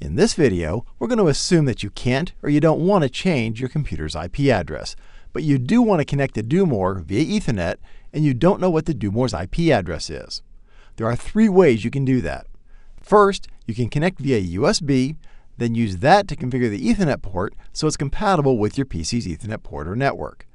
In this video, we're going to assume that you can't or you don't want to change your computer's IP address, but you do want to connect to Do-more via Ethernet and you don't know what the Do-more's IP address is. There are three ways you can do that. First, you can connect via USB, then use that to configure the Ethernet port so it's compatible with your PC's Ethernet port or network.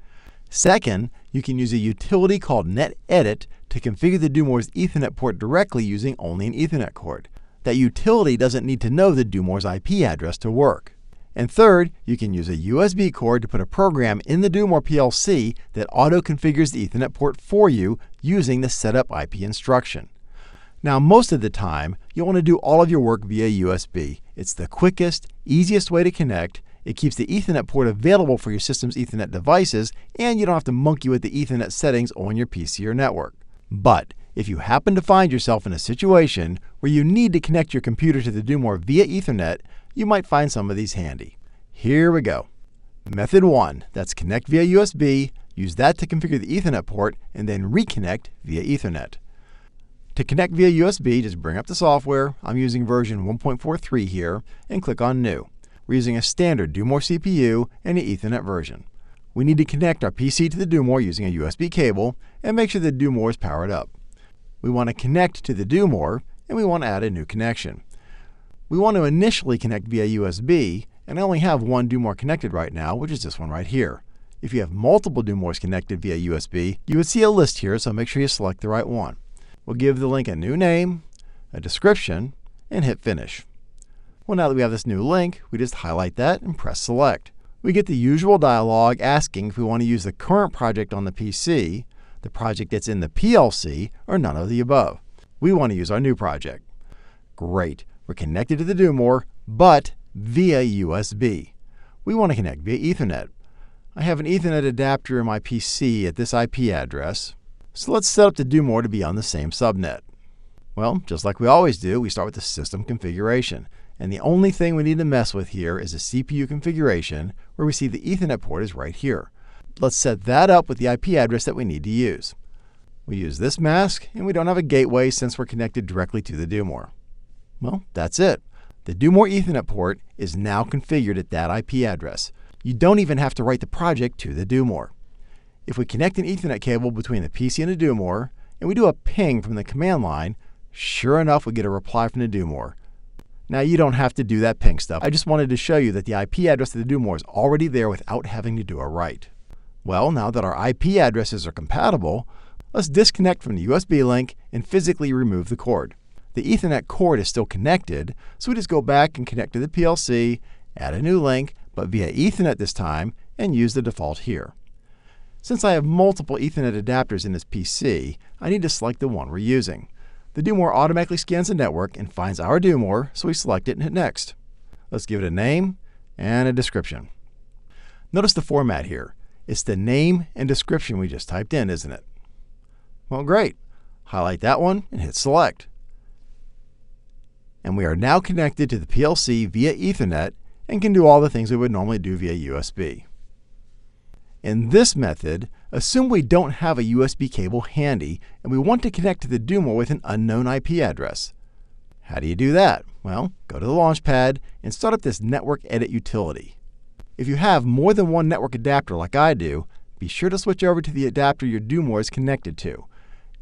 Second, you can use a utility called NetEdit to configure the Do-more's Ethernet port directly using only an Ethernet cord. That utility doesn't need to know the Do-more's IP address to work. And third, you can use a USB cord to put a program in the Do-more PLC that auto-configures the Ethernet port for you using the setup IP instruction. Now, most of the time, you'll want to do all of your work via USB. It's the quickest, easiest way to connect. It keeps the Ethernet port available for your system's Ethernet devices, and you don't have to monkey with the Ethernet settings on your PC or network. But if you happen to find yourself in a situation where you need to connect your computer to the Do-more via Ethernet, you might find some of these handy. Here we go. Method 1, that's connect via USB, use that to configure the Ethernet port, and then reconnect via Ethernet. To connect via USB, just bring up the software. I'm using version 1.43 here, and click on New. We're using a standard Do-more CPU and an Ethernet version. We need to connect our PC to the Do-more using a USB cable and make sure the Do-more is powered up. We want to connect to the Do-more, and we want to add a new connection. We want to initially connect via USB, and I only have one Do-more connected right now, which is this one right here. If you have multiple Do-mores connected via USB, you would see a list here, so make sure you select the right one. We'll give the link a new name, a description, and hit Finish. Well, now that we have this new link, we just highlight that and press Select. We get the usual dialog asking if we want to use the current project on the PC, the project that's in the PLC, or none of the above. We want to use our new project. Great. We're connected to the Do-more, but via USB. We want to connect via Ethernet. I have an Ethernet adapter in my PC at this IP address, so let's set up the Do-more to be on the same subnet. Well, just like we always do, we start with the system configuration. And the only thing we need to mess with here is the CPU configuration, where we see the Ethernet port is right here. Let's set that up with the IP address that we need to use. We use this mask, and we don't have a gateway since we're connected directly to the Do-more. Well, that's it. The Do-more Ethernet port is now configured at that IP address. You don't even have to write the project to the Do-more. If we connect an Ethernet cable between the PC and the Do-more, and we do a ping from the command line, sure enough, we get a reply from the Do-more. Now, you don't have to do that ping stuff. I just wanted to show you that the IP address of the Do-more is already there without having to do a write. Well, now that our IP addresses are compatible, let's disconnect from the USB link and physically remove the cord. The Ethernet cord is still connected, so we just go back and connect to the PLC, add a new link, but via Ethernet this time, and use the default here. Since I have multiple Ethernet adapters in this PC, I need to select the one we're using. The Do-more automatically scans the network and finds our Do-more, so we select it and hit Next. Let's give it a name and a description. Notice the format here. It's the name and description we just typed in, isn't it? Well, great. Highlight that one and hit Select. And we are now connected to the PLC via Ethernet and can do all the things we would normally do via USB. In this method, assume we don't have a USB cable handy and we want to connect to the Do-more with an unknown IP address. How do you do that? Well, go to the Launchpad and start up this Network Edit utility. If you have more than one network adapter like I do, be sure to switch over to the adapter your Do-more is connected to.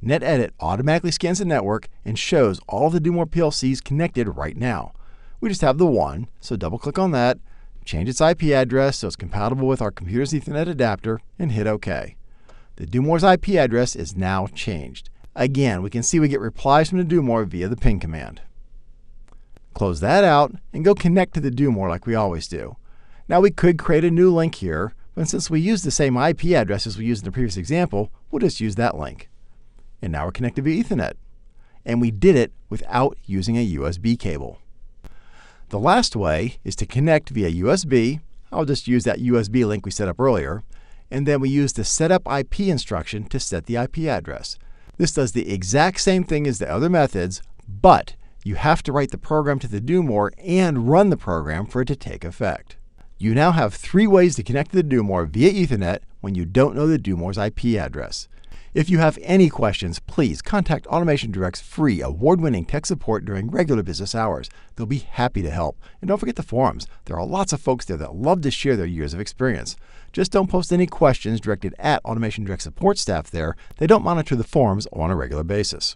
NetEdit automatically scans the network and shows all the Do-more PLCs connected right now. We just have the one, so double click on that, change its IP address so it's compatible with our computer's Ethernet adapter, and hit OK. The Do-more's IP address is now changed. Again, we can see we get replies from the Do-more via the ping command. Close that out and go connect to the Do-more like we always do. Now we could create a new link here, but since we use the same IP address as we used in the previous example, we'll just use that link. And now we're connected via Ethernet. And we did it without using a USB cable. The last way is to connect via USB. I'll just use that USB link we set up earlier. And then we use the setup IP instruction to set the IP address. This does the exact same thing as the other methods, but you have to write the program to the Do-more and run the program for it to take effect. You now have three ways to connect to the Do-more via Ethernet when you don't know the Do-more's IP address. If you have any questions, please contact Automation Direct's free award winning tech support during regular business hours. They'll be happy to help. And don't forget the forums. There are lots of folks there that love to share their years of experience. Just don't post any questions directed at Automation Direct support staff there. They don't monitor the forums on a regular basis.